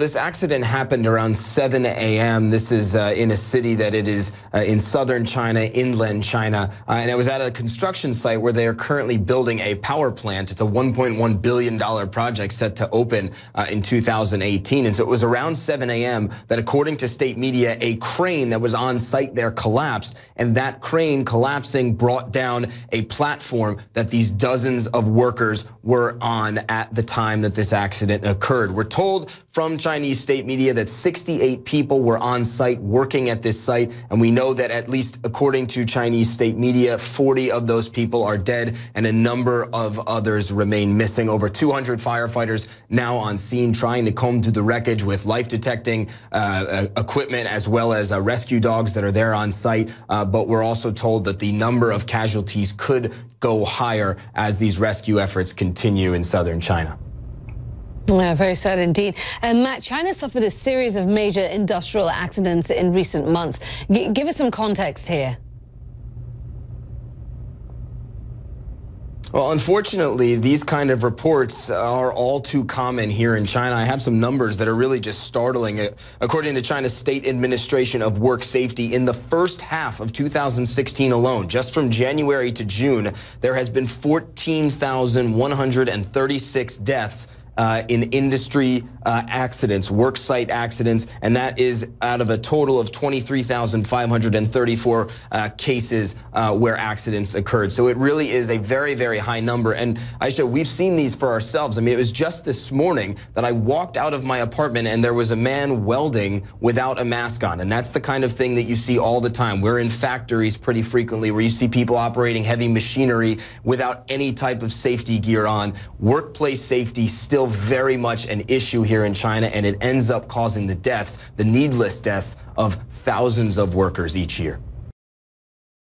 This accident happened around 7 a.m. This is uh, in a city that it is uh, in southern China, inland China, uh, and it was at a construction site where they are currently building a power plant. It's a 1.1 billion dollar project set to open uh, in 2018, and so it was around 7 a.m. that, according to state media, a crane that was on site there collapsed, and that crane collapsing brought down a platform that these dozens of workers were on at the time that this accident occurred. We're told from China Chinese state media that 68 people were on site working at this site. And we know that at least according to Chinese state media, 40 of those people are dead and a number of others remain missing. Over 200 firefighters now on scene trying to comb through the wreckage with life detecting uh, uh, equipment as well as uh, rescue dogs that are there on site. Uh, but we're also told that the number of casualties could go higher as these rescue efforts continue in southern China. Yeah, very sad indeed. And Matt, China suffered a series of major industrial accidents in recent months. G give us some context here. Well, unfortunately, these kind of reports are all too common here in China. I have some numbers that are really just startling. Uh, according to China's State Administration of Work Safety, in the first half of 2016 alone, just from January to June, there has been 14,136 deaths uh, in industry uh, accidents, work site accidents, and that is out of a total of 23,534 uh, cases uh, where accidents occurred. So it really is a very, very high number. And Isha, we've seen these for ourselves. I mean, it was just this morning that I walked out of my apartment and there was a man welding without a mask on. And that's the kind of thing that you see all the time. We're in factories pretty frequently where you see people operating heavy machinery without any type of safety gear on. Workplace safety still very much an issue here in China, and it ends up causing the deaths, the needless deaths of thousands of workers each year.